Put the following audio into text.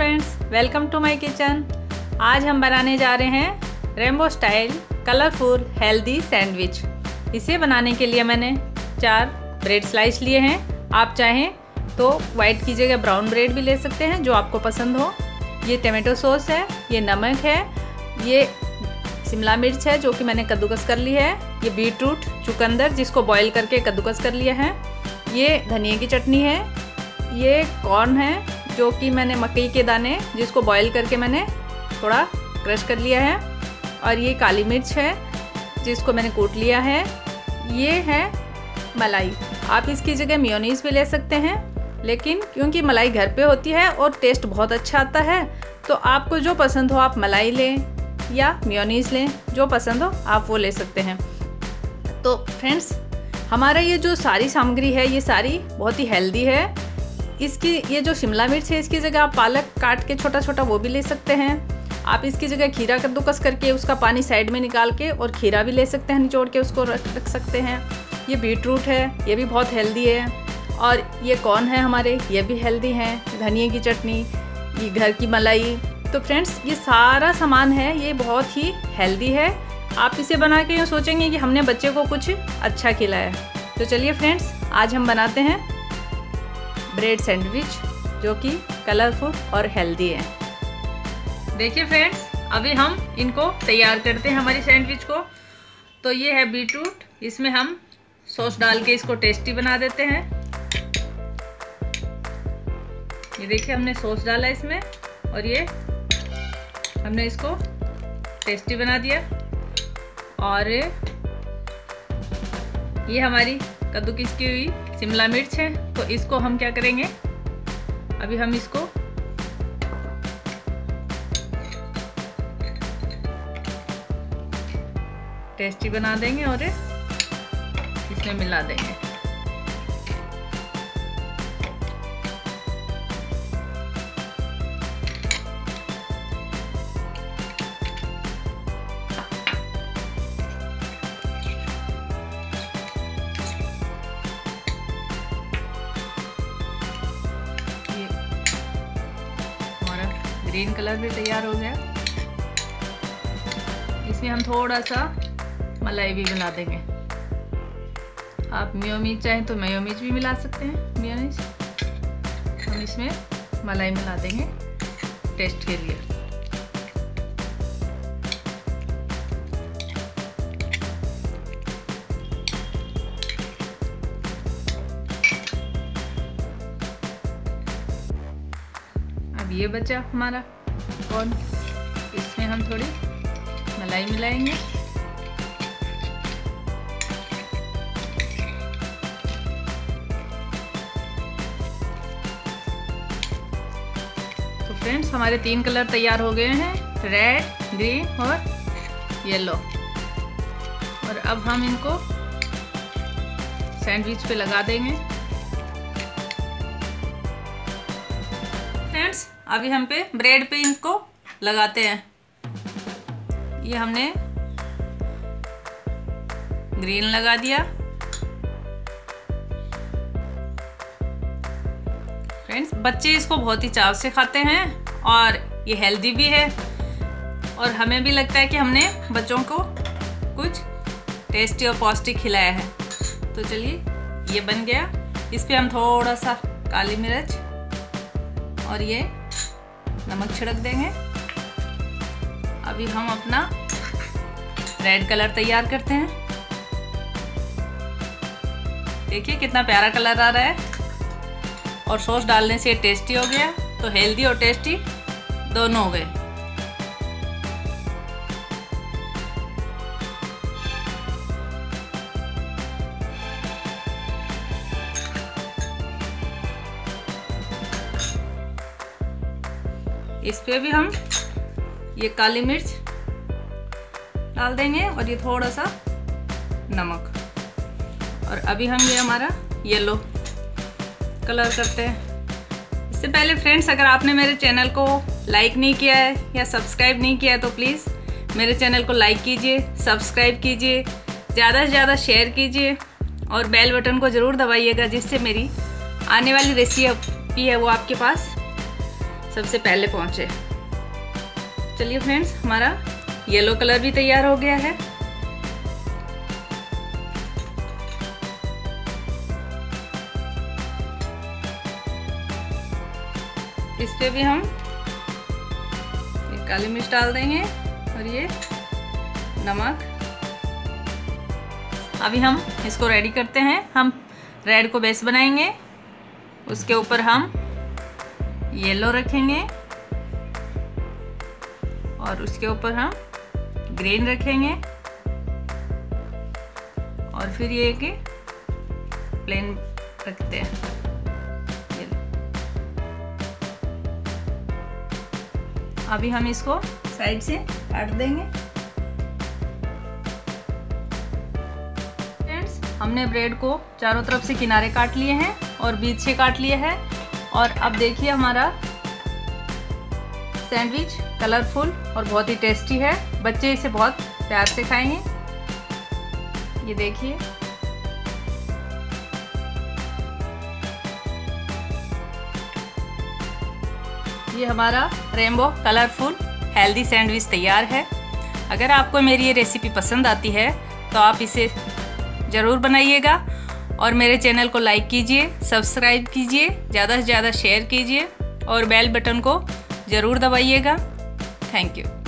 Friends welcome to my kitchen आज हम बनाने जा रहे हैं rainbow style colourful healthy sandwich इसे बनाने के लिए मैंने चार ब्रेड स्लाइस लिए हैं। आप चाहें तो वाइट की जगह ब्राउन ब्रेड भी ले सकते हैं, जो आपको पसंद हो। ये टमाटो सॉस है, ये नमक है, ये शिमला मिर्च है, जो कि मैंने कद्दूकस कर ली है। ये बीटरूट चुकंदर, जिसको बॉईल करके कद्दूकस कर लिया है। ये धनिया की चटनी है, ये कॉर्न है जो कि मैंने मकई के दाने, जिसको बॉईल करके मैंने थोड़ा क्रश कर लिया है। और ये काली मिर्च है, जिसको मैंने कूट लिया है। ये है मलाई। आप इसकी जगह मियोनीस भी ले सकते हैं, लेकिन क्योंकि मलाई घर पे होती है और टेस्ट बहुत अच्छा आता है तो आपको जो पसंद हो आप मलाई लें या मियोनीस लें, जो पसंद हो आप वो ले सकते हैं। तो फ्रेंड्स हमारा ये जो सारी सामग्री है, ये सारी बहुत ही हेल्दी है। इसकी, ये जो शिमला मिर्च है, इसकी जगह आप पालक काट के छोटा छोटा वो भी ले सकते हैं। आप इसकी जगह खीरा कद्दूकस करके उसका पानी साइड में निकाल के और खीरा भी ले सकते हैं, निचोड़ के उसको रख रख सकते हैं। ये बीट रूट है, ये भी बहुत हेल्दी है। और ये कौन है हमारे? ये भी हेल्दी हैं धनिए की चटनी, ये घर की मलाई। तो फ्रेंड्स, ये सारा सामान है, ये बहुत ही हेल्दी है। आप इसे बना के यूँ सोचेंगे कि हमने बच्चे को कुछ अच्छा खिलाया तो चलिए फ्रेंड्स, आज हम बनाते हैं ब्रेड सैंडविच, जो कि कलरफुल और हेल्दी है। देखिए फ्रेंड्स अभी हम इनको तैयार करते हैं हमारी सैंडविच को। तो ये है बीटरूट, इसमें हम सॉस डाल के इसको टेस्टी बना देते हैं। ये देखिए हमने सॉस डाला इसमें, और ये हमने इसको टेस्टी बना दिया। और ये हमारी कद्दू किसकी हुई शिमला मिर्च है तो इसको हम क्या करेंगे? अभी हम इसको टेस्टी बना देंगे और इसमें मिला देंगे। ग्रीन कलर भी तैयार हो गया। इसमें हम थोड़ा सा मलाई भी मिला देंगे। आप मियोमीज चाहें तो मियोमीज भी मिला सकते हैं मियोनीज हम इसमें मलाई मिला देंगे, टेस्ट के लिए। ये बचा हमारा। और इसमें हम थोड़ी मलाई मिलाएँगे। तो फ्रेंड्स हमारे तीन कलर तैयार हो गए हैं रेड ग्रीन और येलो और अब हम इनको सैंडविच पे लगा देंगे। फ्रेंड्स, अभी हम पे ब्रेड पे इनको लगाते हैं। ये हमने ग्रीन लगा दिया। फ्रेंड्स, बच्चे इसको बहुत ही चाव से खाते हैं और ये हेल्दी भी है। और हमें भी लगता है कि हमने बच्चों को कुछ टेस्टी और पौष्टिक खिलाया है। तो चलिए, ये बन गया। इस पर हम थोड़ा सा काली मिर्च और ये नमक छिड़क देंगे। अभी हम अपना रेड कलर तैयार करते हैं। देखिए कितना प्यारा कलर आ रहा है। और सॉस डालने से टेस्टी हो गया। तो हेल्दी और टेस्टी दोनों हो गए। इस पर भी हम ये काली मिर्च डाल देंगे और ये थोड़ा सा नमक। और अभी हम ये हमारा येलो कलर करते हैं। इससे पहले फ्रेंड्स अगर आपने मेरे चैनल को लाइक नहीं किया है या सब्सक्राइब नहीं किया है तो प्लीज़ मेरे चैनल को लाइक कीजिए सब्सक्राइब कीजिए, ज़्यादा से ज़्यादा शेयर कीजिए और बेल बटन को ज़रूर दबाइएगा, जिससे मेरी आने वाली रेसिपी है वो आपके पास सबसे पहले पहुँचे। चलिए फ्रेंड्स हमारा येलो कलर भी तैयार हो गया है। इस पे भी हम काली मिर्च डाल देंगे और ये नमक। अभी हम इसको रेडी करते हैं। हम रेड को बेस बनाएँगे। उसके ऊपर हम येलो रखेंगे। और उसके ऊपर हम ग्रीन रखेंगे। और फिर ये कि प्लेन रखते हैं। अभी हम इसको साइड से काट देंगे। फ्रेंड्स हमने ब्रेड को चारों तरफ़ से किनारे काट लिए हैं और बीच से काट लिए हैं। और अब देखिए हमारा सैंडविच कलरफुल और बहुत ही टेस्टी है। बच्चे इसे बहुत प्यार से खाएँगे। ये देखिए। ये हमारा रेनबो कलरफुल, हेल्दी सैंडविच तैयार है। अगर आपको मेरी ये रेसिपी पसंद आती है तो आप इसे ज़रूर बनाइएगा। और मेरे चैनल को लाइक कीजिए, सब्सक्राइब कीजिए, ज़्यादा से ज़्यादा शेयर कीजिए और बेल बटन को ज़रूर दबाइएगा। Thank you